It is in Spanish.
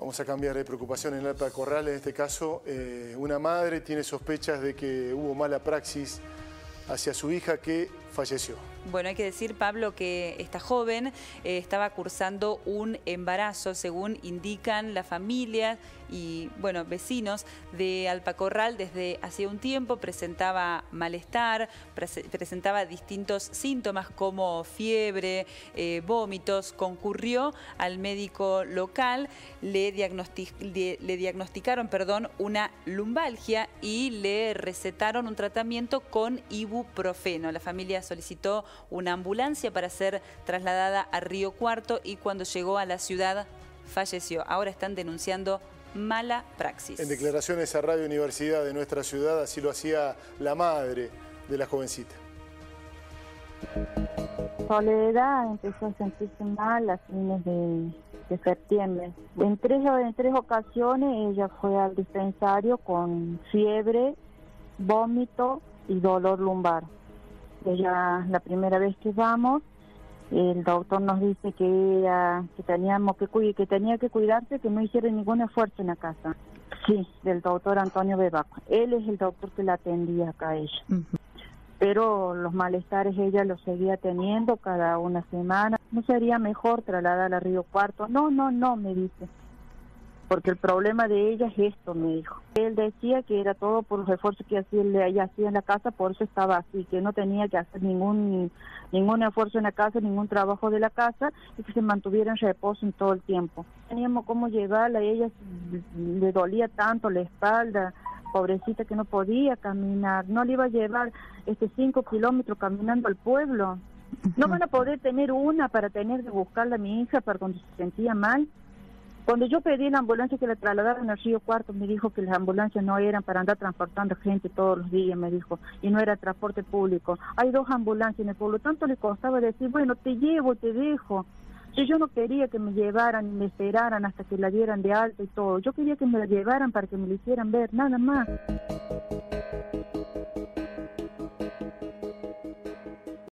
Vamos a cambiar de preocupación en Alta Corral. En este caso, eh, una madre tiene sospechas de que hubo mala praxis hacia su hija que falleció. Bueno, hay que decir, Pablo, que esta joven eh, estaba cursando un embarazo, según indican la familia y, bueno, vecinos de Alpacorral desde hace un tiempo, presentaba malestar, presentaba distintos síntomas como fiebre, eh, vómitos, concurrió al médico local, le, le diagnosticaron perdón, una lumbalgia y le recetaron un tratamiento con ibuprofeno. La familia solicitó una ambulancia para ser trasladada a Río Cuarto y cuando llegó a la ciudad falleció. Ahora están denunciando mala praxis. En declaraciones a Radio Universidad de nuestra ciudad, así lo hacía la madre de la jovencita. Soledad empezó a sentirse mal a fines de, septiembre. En tres, en tres ocasiones ella fue al dispensario con fiebre, vómito y dolor lumbar ya la primera vez que vamos, el doctor nos dice que, que teníamos que, que tenía que cuidarse, que no hiciera ningún esfuerzo en la casa. Sí, del doctor Antonio Bebaco. Él es el doctor que la atendía acá a ella. Pero los malestares ella los seguía teniendo cada una semana. ¿No sería mejor trasladarla a Río Cuarto? No, no, no, me dice porque el problema de ella es esto, me dijo. Él decía que era todo por los esfuerzos que hacía, ella hacía en la casa, por eso estaba así, que no tenía que hacer ningún ningún esfuerzo en la casa, ningún trabajo de la casa y que se mantuviera en reposo en todo el tiempo. Teníamos cómo llevarla, ella le dolía tanto la espalda, pobrecita que no podía caminar, no le iba a llevar este cinco kilómetros caminando al pueblo. No van a poder tener una para tener que buscarla a mi hija para cuando se sentía mal. Cuando yo pedí la ambulancia que la trasladaran al Río Cuarto, me dijo que las ambulancias no eran para andar transportando gente todos los días, me dijo, y no era transporte público. Hay dos ambulancias en el pueblo, tanto le costaba decir, bueno, te llevo, te dejo. Si yo no quería que me llevaran y me esperaran hasta que la dieran de alta y todo, yo quería que me la llevaran para que me lo hicieran ver, nada más.